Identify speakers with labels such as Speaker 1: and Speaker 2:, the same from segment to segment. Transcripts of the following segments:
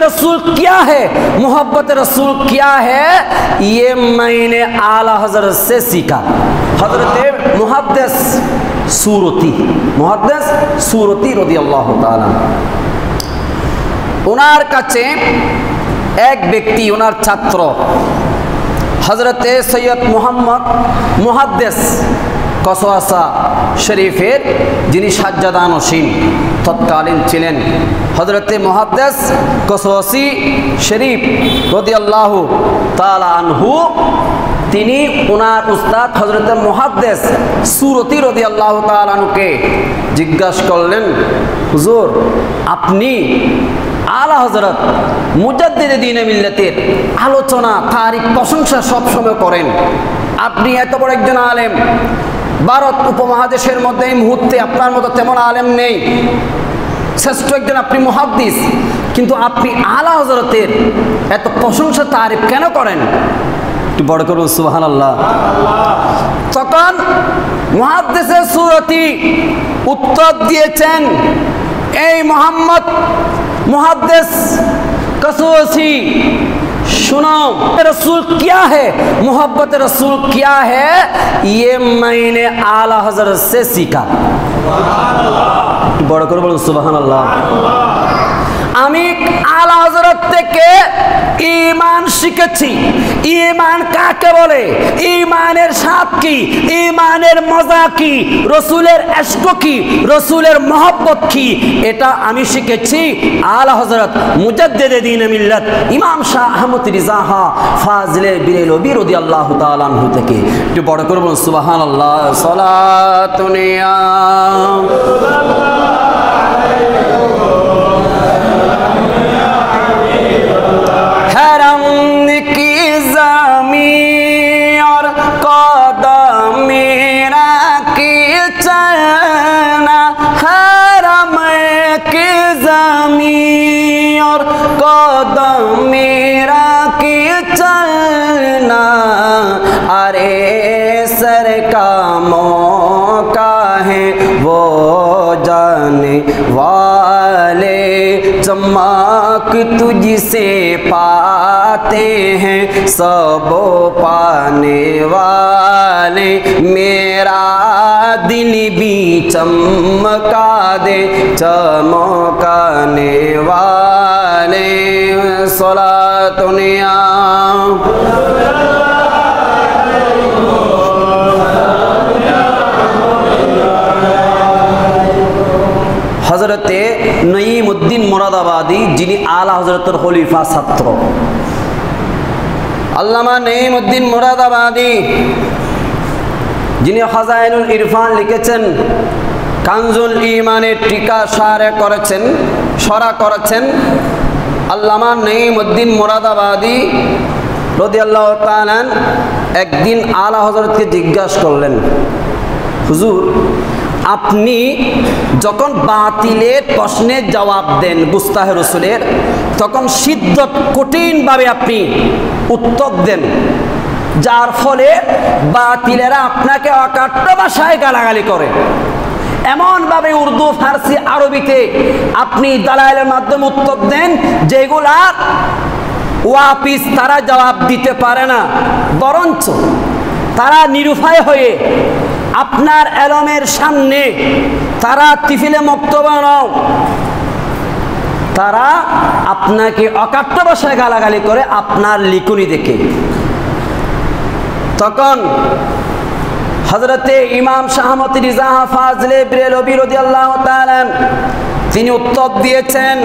Speaker 1: रसूल क्या है मोहब्बत रसूल क्या है ये मैंने आला हजरत से सीखा हजरत मुहद्दस सूरती मुहद्दस सूरती रदी अल्लाह ताला ওনার কাছে এক ব্যক্তি ওনার ছাত্র হজরতে সৈয়দ মোহাম্মদ মুহাদ্দেস কসোয়াসা শরীফের যিনি সাজ্জাদা অসীম তৎকালীন ছিলেন হজরতে মহাদ্দেস কসোয়াসি শরীফ রদি আল্লাহ আনহু, তিনি ওনার উস্তাদ হজরতে মহাদ্দেস সুরতি রদি আল্লাহ তালানুকে জিজ্ঞাসা করলেন, হুজুর, আপনি আলা হজরত মুজাদ্দিদ দিনে মিল্লাতের আলোচনা, তারিখ, প্রশংসা সবসময় করেন। আপনি এত বড় একজন আলেম। ভারত উপমহাদেশের মধ্যে এই মুহূর্তে আপনার মতো তেমন আলেম নেই। শ্রেষ্ঠ একজন আপনি মহাদ্দিস কিন্তু আপনি আলা হজরতের এত প্রশংসা তারিফ কেন করেন? একটু বড় করুন সুহান আল্লাহ তখন মহাদ্দেশের সুরতি উত্তর দিয়েছেন এই মোহাম্মদ মহাদ্দেশ কসুসি सुनाओ रसूल क्या है? मोहब्बत रसूल क्या है? ये मैंने आला हज़रत से सीखा। बड़कर बोलो सुबह अल्लाह। আমি আলা হজরত থেকে ইমান শিখেছি। ইমান কাকে বলে? ইমানের স্বাদ কি? ইমানের মজা কি? রসুলের এস্ক কি? রসুলের মহব্বত কি? এটা আমি শিখেছি আলা হজরত মুজাদ্দেদ দিন মিল্লাত ইমাম শাহ আহমদ রিজাহা ফাজলে বিরেল বিরোধী আল্লাহ তালাহু থেকে। একটু বড় করে বলুন সুবাহান আল্লাহ সলাতুনিয়া मेरा की चलना हरम की जमी और कदम मेरा की चलना अरे वाले चमक तुझसे पाते हैं सबो पाने वाले। मेरा दिल भी चमका दे चमकाने वाले। सोला दुनिया মোরাদাবাদী যিনি আলা হজরতের খলিফা, ছাত্র। আল্লামা নঈম উদ্দিন মোরাদাবাদী, যিনি হাজাইনুল ইরফান লিখেছেন, কানজুল ইমানের টিকা সারে করেছেন, সরা করেছেন, আল্লামা নঈম উদ্দিন মোরাদাবাদী রদি আল্লাহ একদিন আলা হজরতকে জিজ্ঞাসা করলেন, হুজুর আপনি যখন বাতিলের প্রশ্নের জবাব দেন গুস্তাহ রসুলের, তখন সিদ্ধ কঠিনভাবে আপনি উত্তর দেন, যার ফলে বাতিলেরা আপনাকে অকাট্য ভাষায় গালাগালি করে। এমনভাবে উর্দু, ফার্সি, আরবিতে আপনি দালাইলের মাধ্যমে উত্তর দেন, যেগুলা ওয়াপিস তারা জবাব দিতে পারে না। বরঞ্চ তারা নিরুপায় হয়ে আপনার এলমের সামনে তারা তিফিলে মক্তব্য নাও তারা আপনাকে অকাট্য ভাষায় গালাগালি করে আপনার লিকুনি দেখে। তখন হজরতে ইমাম শাহমত তিনি উত্তর দিয়েছেন,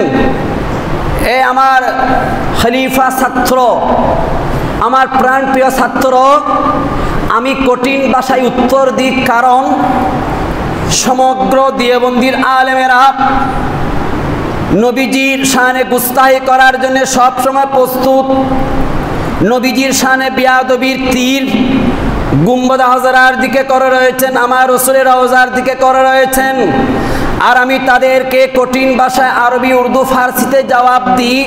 Speaker 1: এ আমার খলিফা ছাত্র, আমার প্রাণপ্রিয় ছাত্র আমি কঠিন ভাষায় উত্তর দিই, কারণ সমগ্র দিয়েবন্দির আলেমেরা নবীজির শানে গুস্তাহি করার জন্য সবসময় প্রস্তুত। নবীজির শানে বিয়াদবির তীর গুম্বদ হাজারার দিকে করে রয়েছেন, আমার রসুলের হাজার দিকে করে রয়েছেন। আর আমি তাদেরকে কঠিন ভাষায় আরবি, উর্দু, ফার্সিতে জবাব দিই,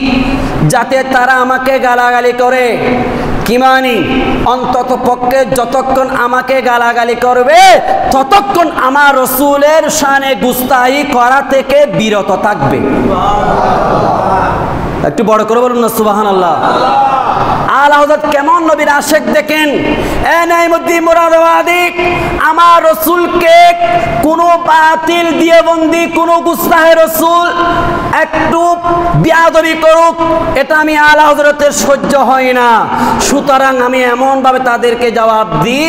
Speaker 1: যাতে তারা আমাকে গালাগালি করে। কি মানি অন্তত পক্ষে যতক্ষণ আমাকে গালাগালি করবে, ততক্ষণ আমার রসুলের শানে গুস্তাহি করা থেকে বিরত থাকবে। একটু বড় করে বলুন না সুবাহান আল্লাহ আল হজরত কেমন নবীর আশেক দেখেন? এ নাইমুদ্দি মুরাদাবাদী আমার রসুলকে কোনো বাতিল দিয়ে বন্দি কোনো গুস্তাহে রসুল একটু বিয়াদবি করুক, এটা আমি আলা হজরতের সহ্য হয় না। সুতরাং আমি এমনভাবে তাদেরকে জবাব দিই,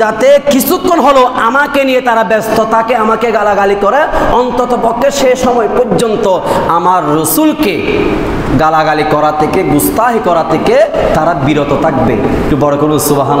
Speaker 1: যাতে কিছুক্ষণ হলো আমাকে নিয়ে তারা ব্যস্ত থাকে আমাকে গালাগালি করে অন্তত পক্ষে সে সময় পর্যন্ত আমার রসুলকে গালাগালি করা থেকে গুস্তাহি করা থেকে তারা বিরত থাকবে। একটু বড় করুন সুবাহান